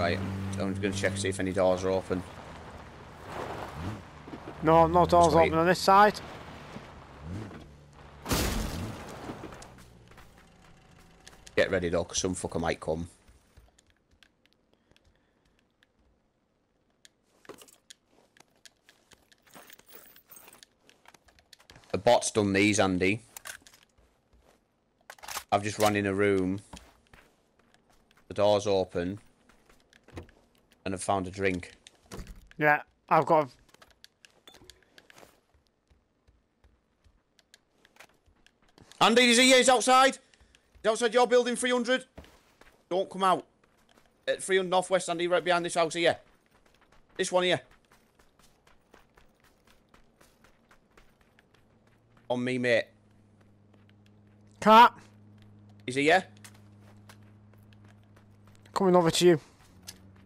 Right. I'm going to check see if any doors are open. No, no doors open on this side. Get ready though, 'cause some fucker might come. The bot's done these, Andy. I've just run in a room. The door's open. And I've found a drink. Yeah, I've got. A... Andy, he's here, he's outside. He's outside your building, 300. Don't come out. At 300 Northwest, Andy, right behind this house here. This one here. On me, mate. Cat, Is he here? coming over to you.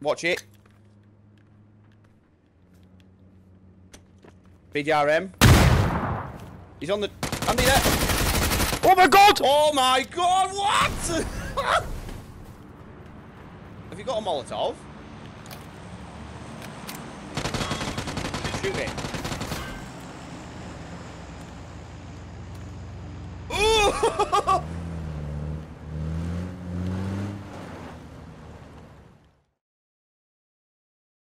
Watch it. BDRM. He's on the... Andy there. Oh my god! Oh my god, what? Have you got a Molotov? Shoot it. Ooh!